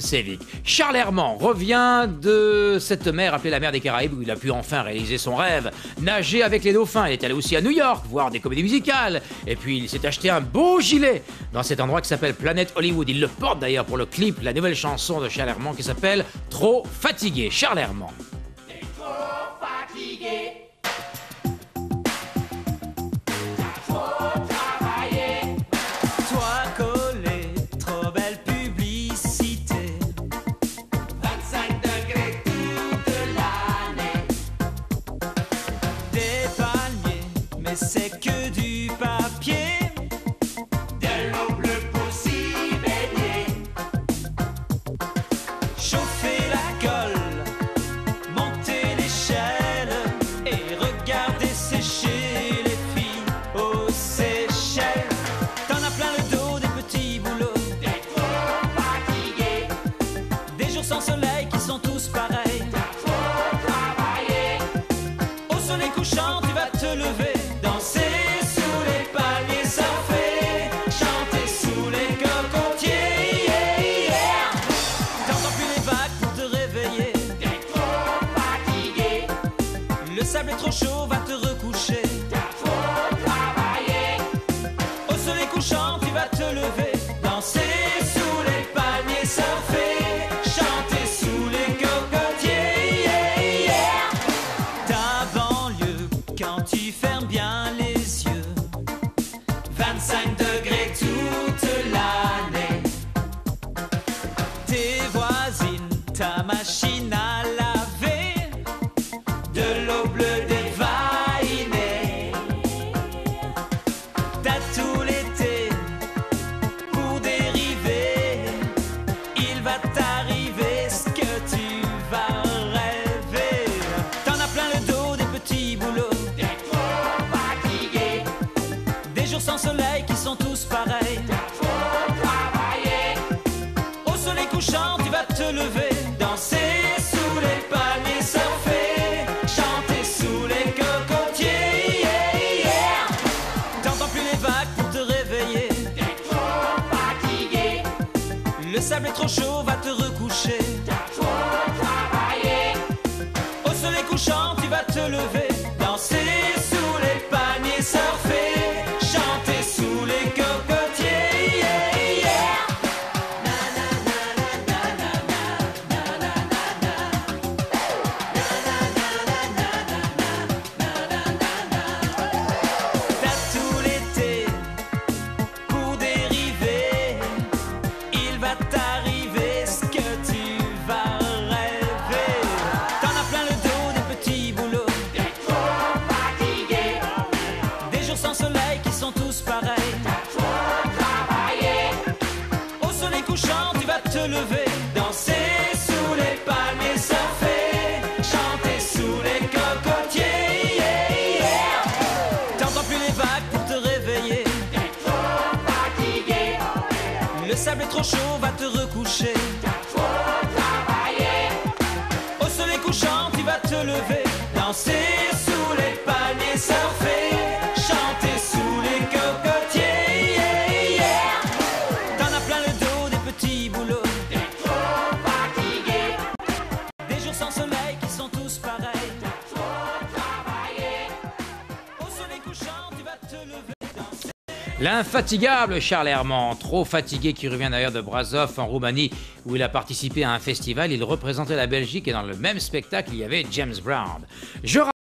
Sevic. Charles Herman revient de cette mer appelée la mer des Caraïbes où il a pu enfin réaliser son rêve, nager avec les dauphins. Il est allé aussi à New York voir des comédies musicales. Et puis il s'est acheté un beau gilet dans cet endroit qui s'appelle Planète Hollywood. Il le porte d'ailleurs pour le clip, la nouvelle chanson de Charles Herman qui s'appelle Trop fatigué. Charles Herman. C'est que du papier. Chaud, va te recoucher. T'as trop travaillé. Au soleil couchant, tu vas te lever. Danser sous les palmiers, surfer. Chanter sous les cocotiers. Ta banlieue, quand tu fermes bien les yeux. 25 degrés Qui sont tous pareils. Trop travaillé. Au soleil couchant, tu vas te lever. Danser sous les palmiers, surfer. Chanter sous les cocotiers. T'entends plus les vagues pour te réveiller. T'es trop fatigué. Le sable est trop chaud, va te recoucher. T'as trop travaillé. Au soleil couchant, tu vas te lever. Te lever. Danser sous les palmiers, surfer. Chanter sous les cocotiers. T'entends plus les vagues pour te réveiller. T'es trop fatigué. Le sable est trop chaud, va te recoucher. T'as trop travaillé. Au soleil couchant, tu vas te lever. Danser L'infatigable Charles Herman, trop fatigué, qui revient d'ailleurs de Brasov en Roumanie, où il a participé à un festival. Il représentait la Belgique et dans le même spectacle, il y avait James Brown.